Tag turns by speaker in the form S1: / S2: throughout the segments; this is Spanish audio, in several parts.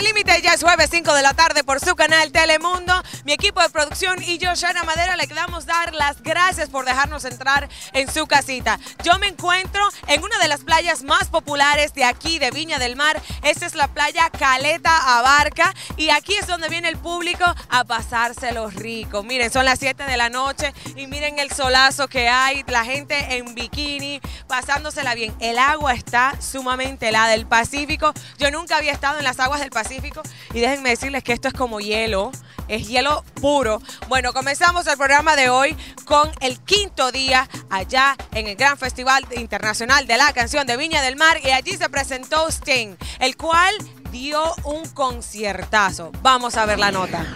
S1: Límite ya es jueves 5 de la tarde por su canal Telemundo. Mi equipo de producción y yo, Shana Madera, le queremos dar las gracias por dejarnos entrar en su casita. Yo me encuentro en una de las playas más populares de aquí, de Viña del Mar. Esta es la playa Caleta Abarca y aquí es donde viene el público a pasárselo rico. Miren, son las 7 de la noche y miren el solazo que hay, la gente en bikini, pasándosela bien. El agua está sumamente helada. El Pacífico, yo nunca había estado en las aguas del Pacífico y déjenme decirles que esto es como hielo, es hielo puro. Bueno, comenzamos el programa de hoy con el quinto día allá en el Gran Festival Internacional de la Canción de Viña del Mar y allí se presentó Sting, el cual dio un conciertazo. Vamos a ver la nota.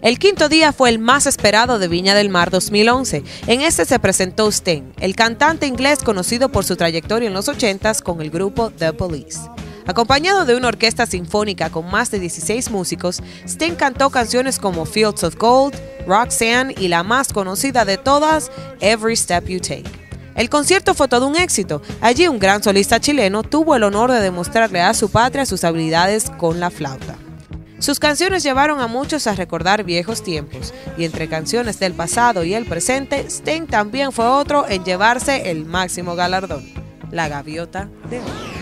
S1: El quinto día fue el más esperado de Viña del Mar 2011. En este se presentó Sting, el cantante inglés conocido por su trayectoria en los 80s con el grupo The Police. Acompañado de una orquesta sinfónica con más de 16 músicos, Sting cantó canciones como Fields of Gold, Roxanne y la más conocida de todas, Every Step You Take. El concierto fue todo un éxito. Allí un gran solista chileno tuvo el honor de demostrarle a su patria sus habilidades con la flauta. Sus canciones llevaron a muchos a recordar viejos tiempos, y entre canciones del pasado y el presente, Sting también fue otro en llevarse el máximo galardón, la gaviota de oro.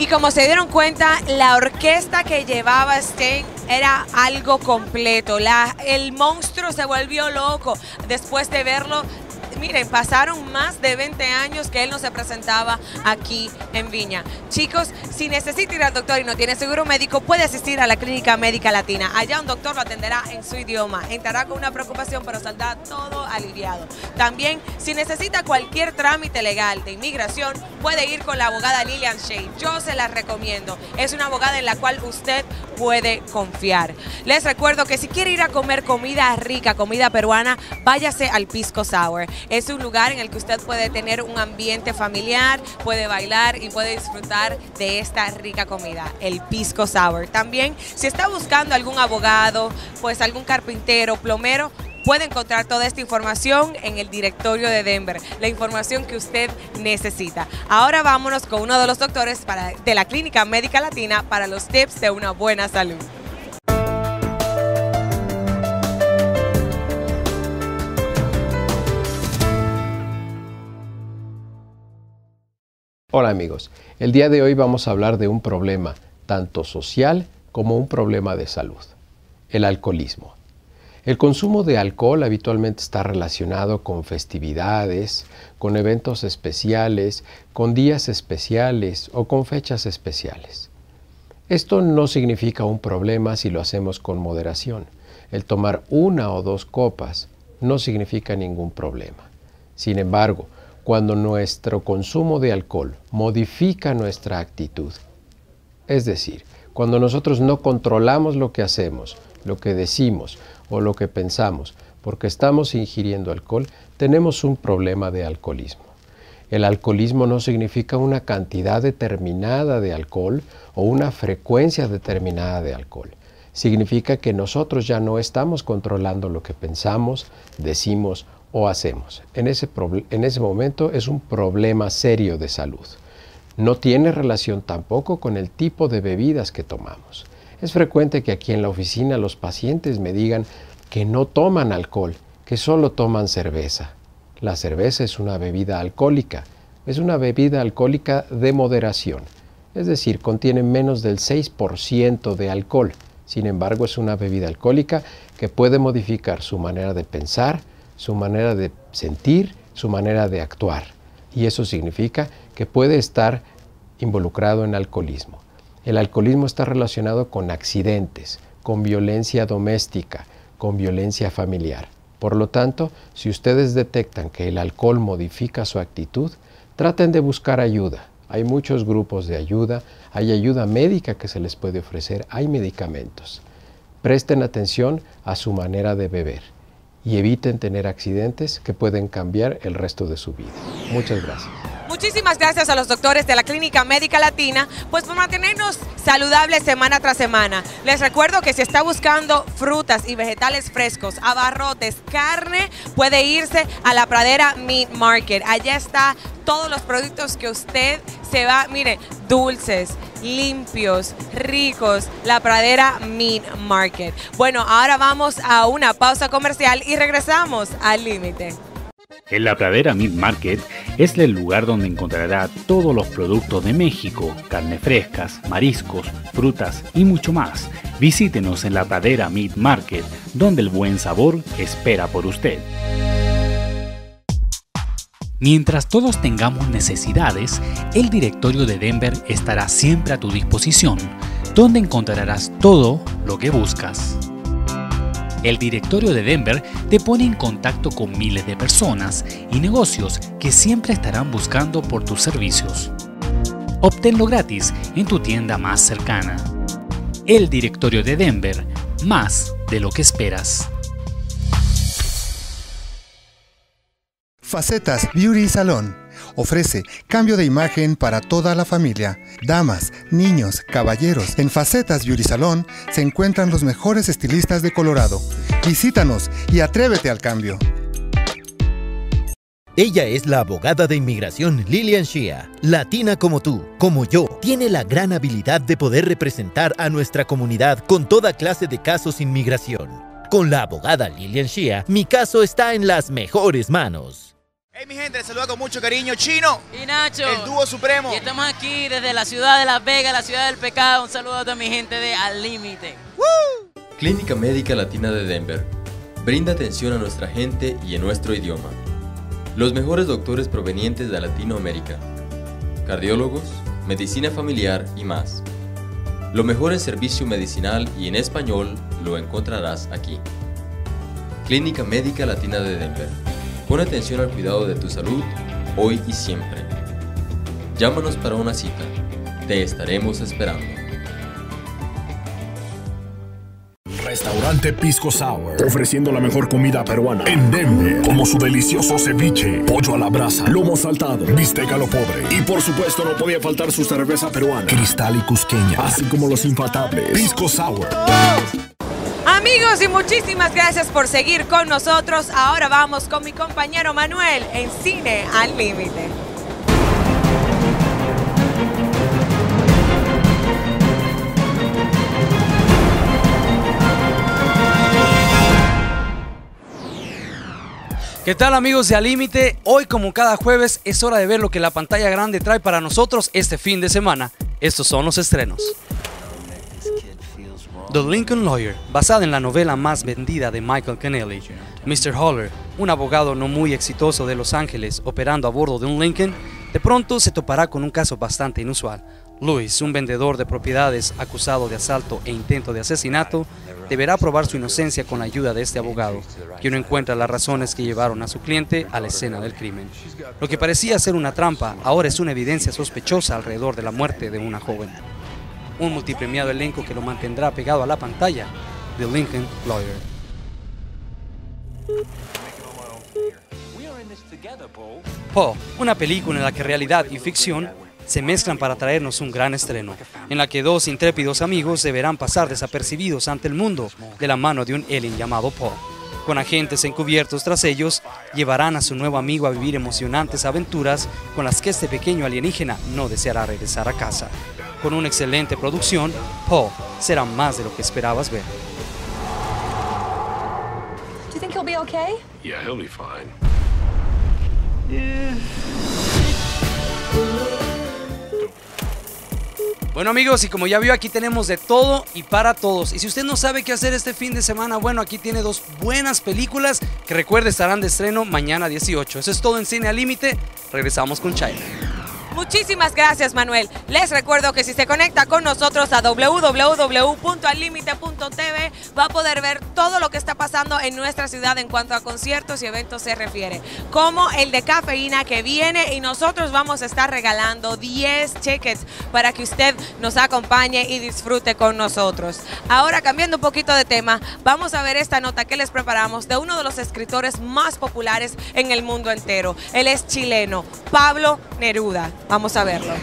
S1: Y como se dieron cuenta, la orquesta que llevaba Sting era algo completo. La, el monstruo se volvió loco después de verlo miren, pasaron más de 20 años que él no se presentaba aquí en Viña. Chicos, si necesita ir al doctor y no tiene seguro médico, puede asistir a la Clínica Médica Latina. Allá un doctor lo atenderá en su idioma. Entrará con una preocupación, pero saldrá todo aliviado. También, si necesita cualquier trámite legal de inmigración, puede ir con la abogada Lilian Shea. Yo se la recomiendo. Es una abogada en la cual usted puede confiar. Les recuerdo que si quiere ir a comer comida rica, comida peruana, váyase al Pisco Sour. Es un lugar en el que usted puede tener un ambiente familiar, puede bailar y puede disfrutar de esta rica comida, el Pisco Sour. También, si está buscando algún abogado, pues algún carpintero, plomero, puede encontrar toda esta información en el directorio de Denver, la información que usted necesita. Ahora vámonos con uno de los doctores de la Clínica Médica Latina para los tips de una buena salud.
S2: Hola amigos, el día de hoy vamos a hablar de un problema tanto social como un problema de salud, el alcoholismo. El consumo de alcohol habitualmente está relacionado con festividades, con eventos especiales, con días especiales o con fechas especiales. Esto no significa un problema si lo hacemos con moderación. El tomar una o dos copas no significa ningún problema. Sin embargo, cuando nuestro consumo de alcohol modifica nuestra actitud. Es decir, cuando nosotros no controlamos lo que hacemos, lo que decimos o lo que pensamos, porque estamos ingiriendo alcohol, tenemos un problema de alcoholismo. El alcoholismo no significa una cantidad determinada de alcohol o una frecuencia determinada de alcohol. Significa que nosotros ya no estamos controlando lo que pensamos, decimos o hacemos. En ese, en ese momento es un problema serio de salud. No tiene relación tampoco con el tipo de bebidas que tomamos. Es frecuente que aquí en la oficina los pacientes me digan que no toman alcohol, que solo toman cerveza. La cerveza es una bebida alcohólica, es una bebida alcohólica de moderación, es decir, contiene menos del 6% de alcohol. Sin embargo, es una bebida alcohólica que puede modificar su manera de pensar, su manera de sentir, su manera de actuar. Y eso significa que puede estar involucrado en alcoholismo. El alcoholismo está relacionado con accidentes, con violencia doméstica, con violencia familiar. Por lo tanto, si ustedes detectan que el alcohol modifica su actitud, traten de buscar ayuda. Hay muchos grupos de ayuda, hay ayuda médica que se les puede ofrecer, hay medicamentos. Presten atención a su manera de beber y eviten tener accidentes que pueden cambiar el resto de su vida. Muchas gracias.
S1: Muchísimas gracias a los doctores de la Clínica Médica Latina, pues por mantenernos saludables semana tras semana. Les recuerdo que si está buscando frutas y vegetales frescos, abarrotes, carne, puede irse a la Pradera Meat Market. Allá está todos los productos que usted se va, mire, dulces, limpios, ricos, la Pradera Meat Market. Bueno, ahora vamos a una pausa comercial y regresamos al límite.
S3: En la Pradera Meat Market es el lugar donde encontrará todos los productos de México, carne frescas, mariscos, frutas y mucho más. Visítenos en la Pradera Meat Market, donde el buen sabor espera por usted. Mientras todos tengamos necesidades, el directorio de Denver estará siempre a tu disposición, donde encontrarás todo lo que buscas. El directorio de Denver te pone en contacto con miles de personas y negocios que siempre estarán buscando por tus servicios. Obténlo gratis en tu tienda más cercana. El directorio de Denver, más de lo que esperas.
S4: Facetas Beauty Salón ofrece cambio de imagen para toda la familia. Damas, niños, caballeros. En Facetas Beauty Salón se encuentran los mejores estilistas de Colorado. Visítanos y atrévete al cambio.
S5: Ella es la abogada de inmigración Lilian Shea, latina como tú, como yo. Tiene la gran habilidad de poder representar a nuestra comunidad con toda clase de casos inmigración. Con la abogada Lilian Shea, mi caso está en las mejores manos.
S6: Hey mi gente, les saluda con mucho cariño Chino
S7: y Nacho,
S6: el dúo supremo.
S7: Y estamos aquí desde la ciudad de Las Vegas, la ciudad del pecado. Un saludo a toda mi gente de Al Límite.
S8: Clínica Médica Latina de Denver brinda atención a nuestra gente y en nuestro idioma. Los mejores doctores provenientes de Latinoamérica, cardiólogos, medicina familiar y más. Lo mejor en servicio medicinal y en español lo encontrarás aquí. Clínica Médica Latina de Denver Pon atención al cuidado de tu salud hoy y siempre. Llámanos para una cita. Te estaremos esperando.
S9: Restaurante Pisco Sour, ofreciendo la mejor comida peruana en como su delicioso ceviche, pollo a la brasa, lomo saltado, bistec lo pobre y por supuesto no podía faltar su cerveza peruana, cristal y cusqueña, así como los infaltables Pisco Sour.
S1: Y muchísimas gracias por seguir con nosotros. Ahora vamos con mi compañero Manuel en Cine al Límite.
S10: ¿Qué tal amigos de Al Límite? Hoy como cada jueves es hora de ver lo que la pantalla grande trae para nosotros este fin de semana. Estos son los estrenos. The Lincoln Lawyer, basada en la novela más vendida de Michael Kennelly. Mr. Holler, un abogado no muy exitoso de Los Ángeles operando a bordo de un Lincoln, de pronto se topará con un caso bastante inusual. Louis, un vendedor de propiedades acusado de asalto e intento de asesinato, deberá probar su inocencia con la ayuda de este abogado, quien no encuentra las razones que llevaron a su cliente a la escena del crimen. Lo que parecía ser una trampa ahora es una evidencia sospechosa alrededor de la muerte de una joven un multipremiado elenco que lo mantendrá pegado a la pantalla, The Lincoln Lawyer. Paul, una película en la que realidad y ficción se mezclan para traernos un gran estreno, en la que dos intrépidos amigos deberán pasar desapercibidos ante el mundo de la mano de un alien llamado Paul. Con agentes encubiertos tras ellos, llevarán a su nuevo amigo a vivir emocionantes aventuras con las que este pequeño alienígena no deseará regresar a casa. Con una excelente producción, Paul será más de lo que esperabas ver.
S11: Do you think he'll be okay?
S9: Yeah, he'll be fine.
S10: Bueno amigos, y como ya vio, aquí tenemos de todo y para todos. Y si usted no sabe qué hacer este fin de semana, bueno, aquí tiene dos buenas películas que recuerde estarán de estreno mañana 18. Eso es todo en Cine al Límite. Regresamos con China.
S1: Muchísimas gracias, Manuel. Les recuerdo que si se conecta con nosotros a www.allimite.tv va a poder ver todo lo que está pasando en nuestra ciudad en cuanto a conciertos y eventos se refiere, como el de cafeína que viene y nosotros vamos a estar regalando 10 tickets para que usted nos acompañe y disfrute con nosotros. Ahora, cambiando un poquito de tema, vamos a ver esta nota que les preparamos de uno de los escritores más populares en el mundo entero. Él es chileno, Pablo Neruda. Vamos a verlo.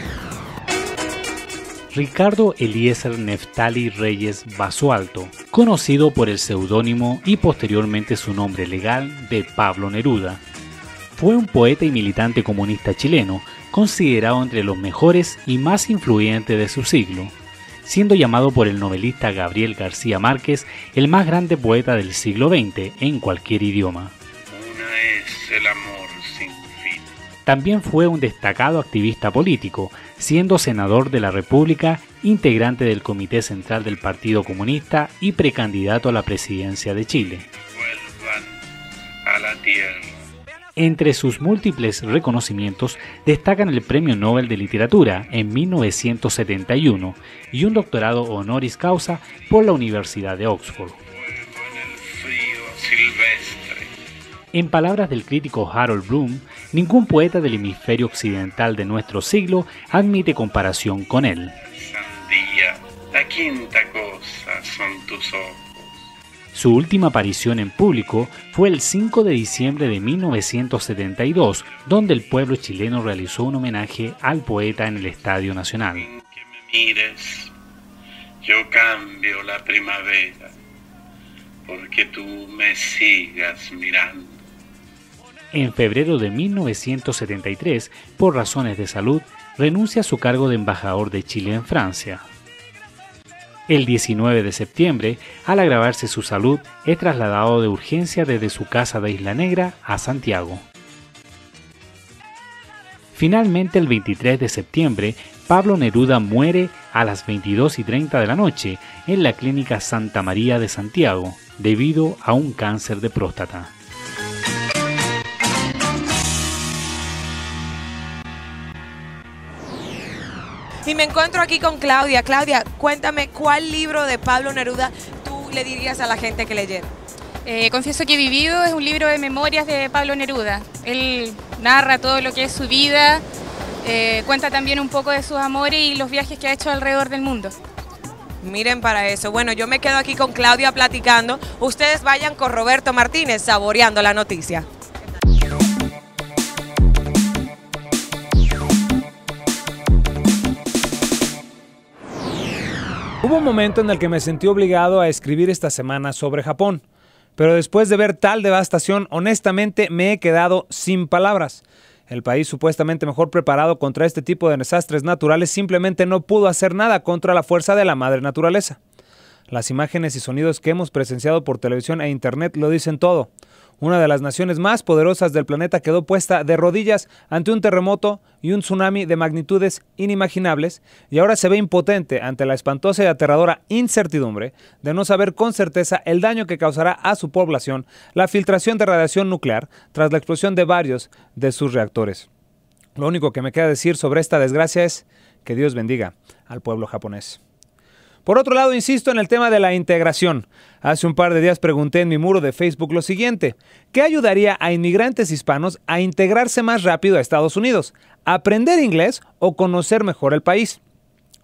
S3: Ricardo Eliezer Neftali Reyes Basualto, conocido por el seudónimo y posteriormente su nombre legal de Pablo Neruda, fue un poeta y militante comunista chileno considerado entre los mejores y más influyentes de su siglo, siendo llamado por el novelista Gabriel García Márquez el más grande poeta del siglo XX en cualquier idioma.
S12: Una es el amor.
S3: También fue un destacado activista político, siendo senador de la República, integrante del Comité Central del Partido Comunista y precandidato a la presidencia de Chile.
S12: A la.
S3: Entre sus múltiples reconocimientos destacan el Premio Nobel de Literatura en 1971 y un doctorado honoris causa por la Universidad de Oxford. En palabras del crítico Harold Bloom, ningún poeta del hemisferio occidental de nuestro siglo admite comparación con él.
S12: Sandía. La quinta cosa son tus ojos.
S3: Su última aparición en público fue el 5 de diciembre de 1972, donde el pueblo chileno realizó un homenaje al poeta en el Estadio Nacional.
S12: Que me mires. Yo cambio la primavera. Porque tú me sigas mirando.
S3: En febrero de 1973, por razones de salud, renuncia a su cargo de embajador de Chile en Francia. El 19 de septiembre, al agravarse su salud, es trasladado de urgencia desde su casa de Isla Negra a Santiago. Finalmente, el 23 de septiembre, Pablo Neruda muere a las 22 y 30 de la noche en la clínica Santa María de Santiago, debido a un cáncer de próstata.
S1: Y me encuentro aquí con Claudia. Claudia, cuéntame cuál libro de Pablo Neruda tú le dirías a la gente que leyera.
S13: Eh, Confieso que he vivido es un libro de memorias de Pablo Neruda. Él narra todo lo que es su vida, eh, cuenta también un poco de sus amores y los viajes que ha hecho alrededor del mundo.
S1: Miren para eso. Bueno, yo me quedo aquí con Claudia platicando. Ustedes vayan con Roberto Martínez saboreando la noticia.
S14: Hubo un momento en el que me sentí obligado a escribir esta semana sobre Japón, pero después de ver tal devastación, honestamente me he quedado sin palabras. El país supuestamente mejor preparado contra este tipo de desastres naturales simplemente no pudo hacer nada contra la fuerza de la madre naturaleza. Las imágenes y sonidos que hemos presenciado por televisión e internet lo dicen todo. Una de las naciones más poderosas del planeta quedó puesta de rodillas ante un terremoto y un tsunami de magnitudes inimaginables y ahora se ve impotente ante la espantosa y aterradora incertidumbre de no saber con certeza el daño que causará a su población la filtración de radiación nuclear tras la explosión de varios de sus reactores. Lo único que me queda decir sobre esta desgracia es que Dios bendiga al pueblo japonés. Por otro lado, insisto en el tema de la integración. Hace un par de días pregunté en mi muro de Facebook lo siguiente. ¿Qué ayudaría a inmigrantes hispanos a integrarse más rápido a Estados Unidos? ¿Aprender inglés o conocer mejor el país?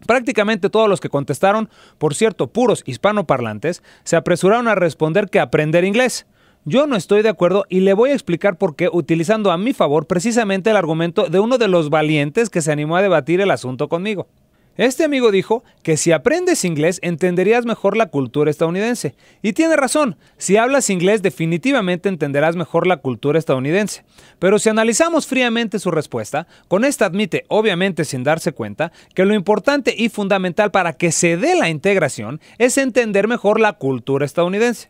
S14: Prácticamente todos los que contestaron, por cierto, puros hispanoparlantes, se apresuraron a responder que aprender inglés. Yo no estoy de acuerdo y le voy a explicar por qué utilizando a mi favor precisamente el argumento de uno de los valientes que se animó a debatir el asunto conmigo. Este amigo dijo que si aprendes inglés entenderías mejor la cultura estadounidense. Y tiene razón, si hablas inglés definitivamente entenderás mejor la cultura estadounidense. Pero si analizamos fríamente su respuesta, con esta admite, obviamente sin darse cuenta, que lo importante y fundamental para que se dé la integración es entender mejor la cultura estadounidense.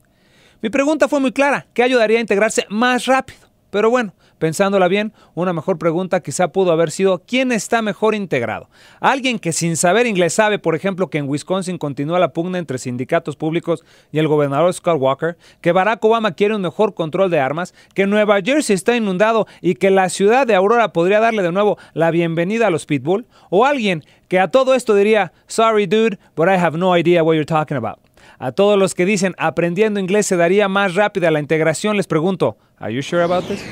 S14: Mi pregunta fue muy clara, ¿qué ayudaría a integrarse más rápido? Pero bueno, Pensándola bien, una mejor pregunta quizá pudo haber sido ¿quién está mejor integrado? Alguien que sin saber inglés sabe, por ejemplo, que en Wisconsin continúa la pugna entre sindicatos públicos y el gobernador Scott Walker, que Barack Obama quiere un mejor control de armas, que Nueva Jersey está inundado y que la ciudad de Aurora podría darle de nuevo la bienvenida a los Pitbull, o alguien que a todo esto diría, sorry dude, but I have no idea what you're talking about. A todos los que dicen aprendiendo inglés se daría más rápida la integración, les pregunto, ¿Are you sure about this?